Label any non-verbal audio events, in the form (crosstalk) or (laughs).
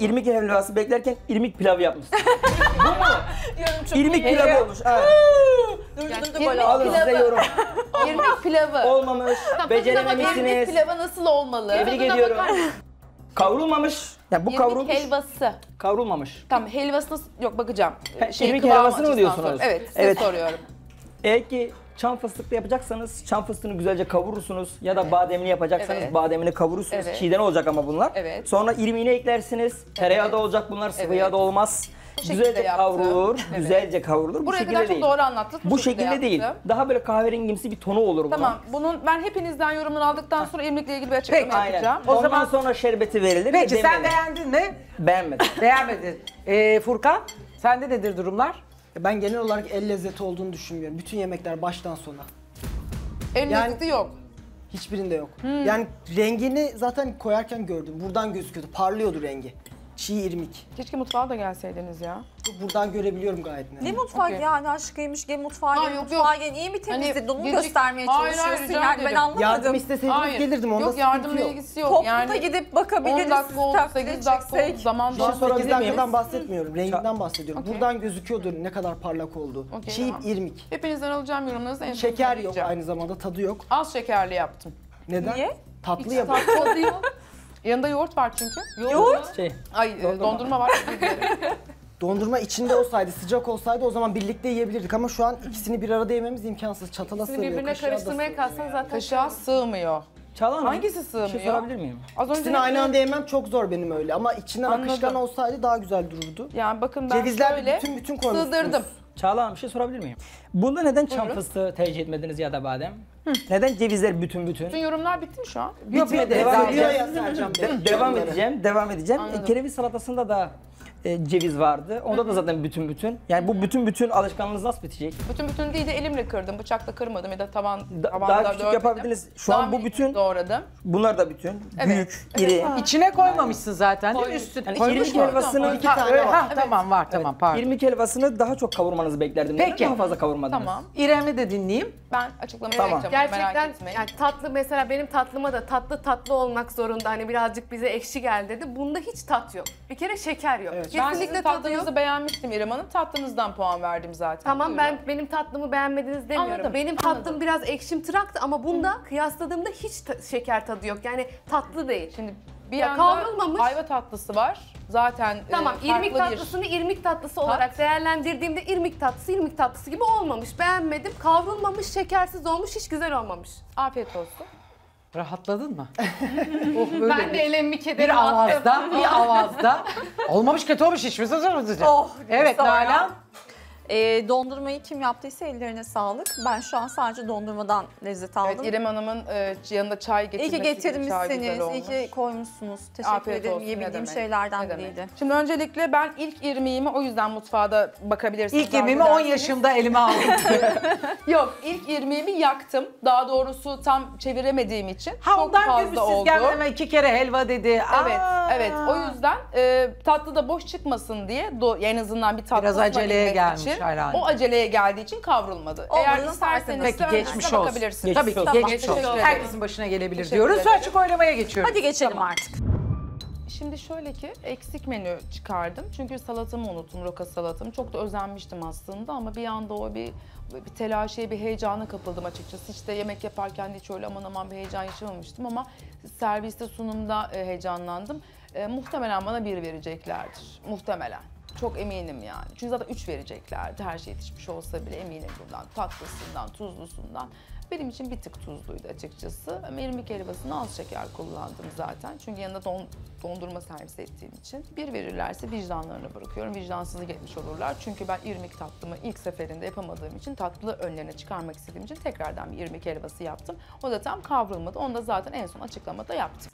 irmik helvası beklerken irmik pilavı yapmışsın. (laughs) Yorum çok irmik iyi. olmuş. Evet. İrmik Alın size yorum. İrmik pilavı. Olmamış, İrmik becerememişsiniz. pilavı nasıl olmalı? Tebrik ediyorum. Kavrulmamış. Ya bu İrmik kavrulmuş. helvası. Kavrulmamış. Tamam helvası nasıl? Yok bakacağım. He, Şey, irmik kıvamı helvasını mı açısından diyorsunuz? Evet size Evet. soruyorum. Eğer ki çam fıstıklı yapacaksanız çam fıstığını güzelce kavurursunuz ya da bademli yapacaksanız Evet. bademini kavurursunuz. Evet. Çiğden olacak ama bunlar. Evet. Sonra irmiğini eklersiniz. Tereyağı da olacak bunlar sıvı Evet. yağ da olmaz. şekilde Güzelce yaptım. kavrulur. Evet. Güzelce kavrulur. Bu Buraya şekilde kadar çok değil. doğru anlattın. Bu şekilde değil. yaptım. Daha böyle kahverengimsi bir tonu olur bunun. Tamam. Bunun ben hepinizden yorumunu aldıktan sonra irmikle ilgili bir açıklama Peki, Aynen. yapacağım. O Ondan zaman- sonra şerbeti verilir. Peki sen beğendin mi? Beğenmedim. Beğenmedin. Ee, Furkan sende nedir durumlar? Ben genel olarak el lezzeti olduğunu düşünmüyorum. Bütün yemekler baştan sona. El Yani- lezzeti yok. Hiçbirinde yok. Hmm. Yani rengini zaten koyarken gördüm. Buradan gözüküyordu. Parlıyordu rengi. Çiğ irmik. Keşke mutfağa da gelseydiniz ya. Buradan görebiliyorum gayet net. Ne mutfak Okey. yani aşkıymış gel mutfağa Ha, gel yok, mutfağa yok. gel iyi mi Hani temizledin onu gecik- göstermeye Hayır, hayır, çalışıyorsun rica yani ben ederim. anlamadım. Yardım isteseydiniz gelirdim. Onda Yok sıkıntı yardımla yok. ilgisi yok. Toplu yani da gidip 10 bakabiliriz. dakika oldu, takdir 8 dakika oldu. çeksek. Zaman doldu. 8 sorabilir miyim? dakikadan bahsetmiyorum. Renginden bahsediyorum. Okey. Buradan gözüküyordu ne kadar parlak olduğu. Okey, Çiğ tamam. irmik. Hepinizden alacağım yorumlarınızı en son Şeker yok söyleyeceğim. aynı zamanda tadı yok. Az şekerli yaptım. Neden? Niye? Tatlı ya. bu. Tadı yok. Yanında yoğurt var çünkü. Yoğurt? Şey, Ay e, dondurma, var. özür dilerim. (laughs) Dondurma içinde olsaydı, sıcak olsaydı o zaman birlikte yiyebilirdik ama şu an ikisini bir arada yememiz imkansız. Çatala İkisini sığmıyor, birbirine kaşığa da karıştırmaya sığmıyor kalksan yani. zaten Kaşığa sığmıyor. Çağla Hanım, Hangisi Bir sığmıyor? şey sorabilir miyim? Az önce İkisini aynı anda yemem çok zor benim öyle ama içinden Anladım. akışkan olsaydı daha güzel dururdu. Yani bakın ben Cevizler şöyle bütün bütün koymuşsunuz. sığdırdım. Çağla Hanım bir şey sorabilir miyim? Bunda neden çam Buyurun. fıstığı tercih etmediniz ya da badem? Neden cevizler bütün bütün? Bütün yorumlar bitti mi şu an? Yok Bitmedi, bir devam devam Biliyor edeceğim. De- devam edeceğim, devam edeceğim. E, kereviz salatasında da e, ceviz vardı. Onda da zaten bütün bütün. Yani bu bütün bütün alışkanlığınız nasıl bitecek? Bütün bütün değil de elimle kırdım. Bıçakla kırmadım ya da tavan Da- tavanda daha küçük dövmedim. yapabildiniz. Şu Daha an bu minik bütün, doğradım. bunlar da bütün. Evet. Büyük, iri. İçine koymamışsın zaten değil mi? Koy- Üstüne Yani koymuş irmik mu? helvasını, İki tane var. ha, tamam var tamam pardon. irmik helvasını daha çok kavurmanızı beklerdim. Neden Peki. Daha fazla kavurmadınız. Tamam. İrem'i de dinleyeyim. Ben açıklamayı Tamam. yapacağım. Merak Gerçekten etmeyin. yani tatlı mesela benim tatlıma da tatlı tatlı olmak zorunda. Hani birazcık bize ekşi geldi dedi. Bunda hiç tat yok. Bir kere şeker yok. Evet. ben Kesinlikle sizin tadı yok. tatlınızı beğenmiştim İrem Hanım. Tatlınızdan puan verdim zaten. Tamam Buyurun. ben benim tatlımı beğenmediniz demiyorum. Anladım, Benim anladım. tatlım biraz ekşimtıraktı ama bunda kıyasladığımda hiç ta- şeker tadı yok. Yani tatlı değil. Şimdi bir Ya yanda kavrulmamış. ayva tatlısı var. Zaten Tamam e, irmik farklı bir- tatlısını irmik tatlısı olarak değerlendirdiğimde irmik tatlısı irmik tatlısı gibi olmamış. Beğenmedim. Kavrulmamış, şekersiz olmuş, hiç güzel olmamış. Afiyet olsun. Rahatladın mı? (laughs) oh, böyle Ben de elimi kederim bir avazda, bir avazda. Olmamış kötü olmuş hiç mi? Oh, Evet. Nalan. Ee, dondurmayı kim yaptıysa ellerine sağlık. Ben şu an sadece dondurmadan lezzet aldım. Evet İrem Hanım'ın e, yanında çay iyi getirmesi ki çay güzel getirmişsiniz, iyi ki koymuşsunuz. Teşekkür Afiyet ederim. olsun, Yiyebildiğim şeylerden biriydi. Şimdi öncelikle ben ilk irmiğimi o yüzden mutfağa da bakabilirsiniz. İlk yemeğimi 10 arzu ederseniz. yaşımda elime aldım. (laughs) Yok ilk irmiğimi yaktım. Daha doğrusu tam çeviremediğim için. Ha Çok ondan fazla oldu. gelmeme iki kere helva dedi. Evet, Aa. evet. O yüzden e, tatlı da boş çıkmasın diye do, en azından bir tatlı Biraz aceleye gelmiş için, herhalde. O aceleye geldiği için kavrulmadı. Olmadığını Eğer isterseniz Peki de geçmiş olsun. bakabilirsiniz. Tabii ki Tamam, geçmiş olsun. Herkesin başına gelebilir diyoruz. ederim. Açık oylamaya geçiyoruz. Hadi geçelim artık. Şimdi şöyle ki eksik menü çıkardım. Çünkü salatamı unuttum, roka salatamı. Çok da özenmiştim aslında ama bir anda o bir bir telaşeye, bir heyecana kapıldım açıkçası. Hiç de yemek yaparken de hiç öyle aman aman bir heyecan yaşamamıştım ama serviste sunumda e, heyecanlandım. E, muhtemelen bana bir vereceklerdir. Muhtemelen. Çok eminim yani. Çünkü zaten üç vereceklerdi. Her şey yetişmiş olsa bile eminim bundan. Tatlısından, tuzlusundan. Benim için bir tık tuzluydu açıkçası. Ama irmik helvasını az şeker kullandım zaten. Çünkü yanında don, dondurma servis ettiğim için. Bir verirlerse vicdanlarına bırakıyorum. Vicdansızlık etmiş olurlar. Çünkü ben irmik tatlımı ilk seferinde yapamadığım için tatlı önlerine çıkarmak istediğim için tekrardan bir irmik helvası yaptım. O da tam kavrulmadı. Onu da zaten en son açıklamada yaptım.